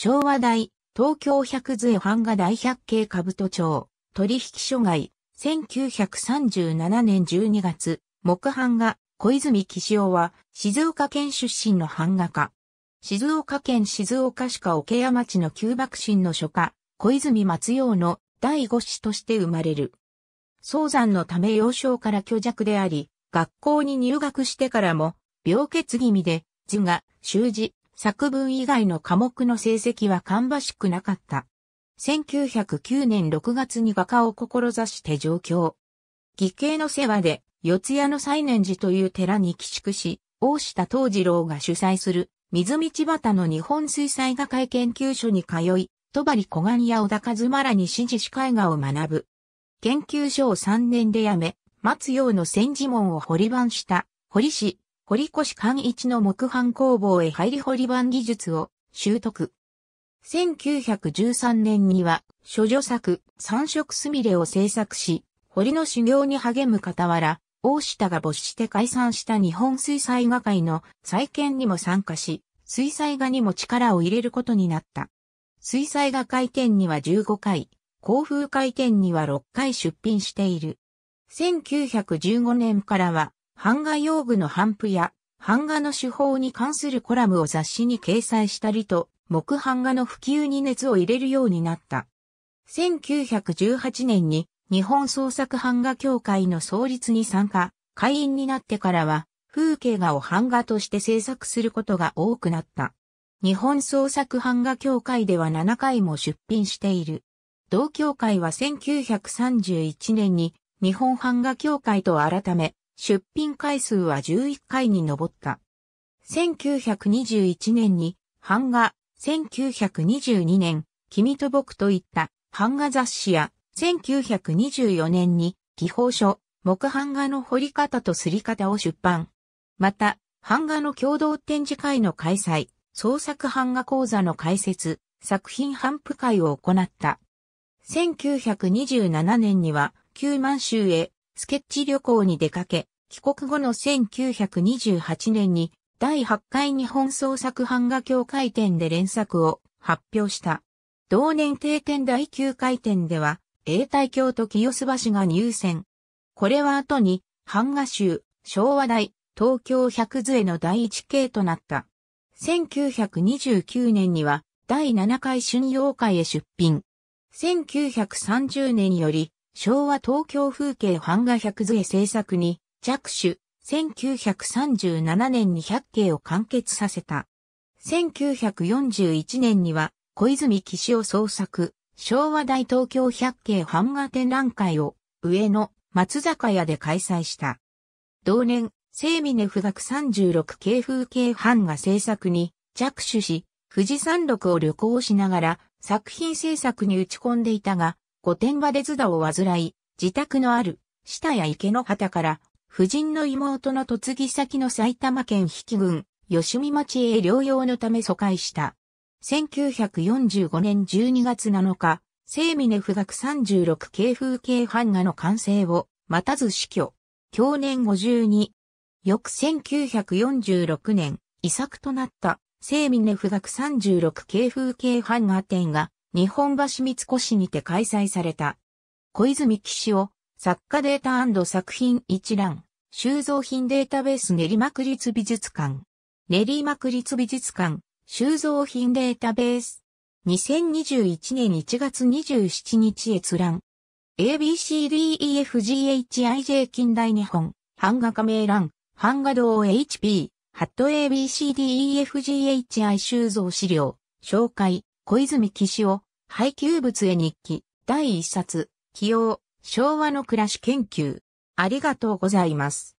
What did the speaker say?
昭和大、東京百税版画大百景兜町、取引所外、1937年12月、木版画、小泉岸夫は、静岡県出身の版画家。静岡県静岡市か桶屋町の旧幕臣の書家、小泉松陽の第五子として生まれる。早産のため幼少から虚弱であり、学校に入学してからも、病欠気味で、字が、習字、作文以外の科目の成績は芳しくなかった。1909年6月に画家を志して上京。義兄の世話で、四谷の西年寺という寺に寄宿し、大下東次郎が主催する、水道端の日本水彩画会研究所に通い、戸張小金や小田和村に指示し絵画を学ぶ。研究所を3年で辞め、松陽の千字門を堀番した、堀市、堀越寛一の木版工房へ入り堀番技術を習得。1913年には、諸女作、三色すみれを制作し、堀の修行に励む傍ら、大下が没して解散した日本水彩画会の再建にも参加し、水彩画にも力を入れることになった。水彩画会展には15回、甲風会展には6回出品している。1915年からは、版画用具の反布や、版画の手法に関するコラムを雑誌に掲載したりと、木版画の普及に熱を入れるようになった。1918年に日本創作版画協会の創立に参加、会員になってからは、風景画を版画として制作することが多くなった。日本創作版画協会では7回も出品している。同協会は1931年に日本版画協会と改め、出品回数は11回に上った。1921年に版画、1922年、君と僕といった版画雑誌や1924年に、技法書、木版画の彫り方とすり方を出版。また、版画の共同展示会の開催、創作版画講座の開設、作品頒布会を行った。1927年には、旧満州へスケッチ旅行に出かけ、帰国後の1928年に第8回日本創作版画協会展で連作を発表した。同年定点第9回展では永代京都清洲橋が入選。これは後に、版画集、昭和大、東京百図への第一系となった。1929年には、第7回春陽会へ出品。1930年より、昭和東京風景版画百図へ制作に着手。1937年に百景を完結させた。1941年には小泉岸を創作、昭和大東京百景版画展覧会を上野松坂屋で開催した。同年、聖峰富岳36系風景版画制作に着手し、富士山麓を旅行しながら作品制作に打ち込んでいたが、御殿場で図だを患い、自宅のある下や池の畑から夫人の妹の嫁ぎ先の埼玉県比企郡吉見町へ療養のため疎開した。1945年12月7日、聖峰富岳36系風景版画の完成を待たず死去。去年52。翌1946年、遺作となった聖峰富岳36系風景版画展が日本橋三越にて開催された。小泉騎夫、作家データ作品一覧、収蔵品データベース練馬区立美術館。練馬区立美術館、収蔵品データベース。2021年1月27日閲覧。ABCDEFGHIJ 近代日本、版画家名欄、版画堂 HP、ハット ABCDEFGHI 収蔵資料、紹介、小泉騎を、配給物へ日記、第一冊、起用、昭和の暮らし研究。ありがとうございます。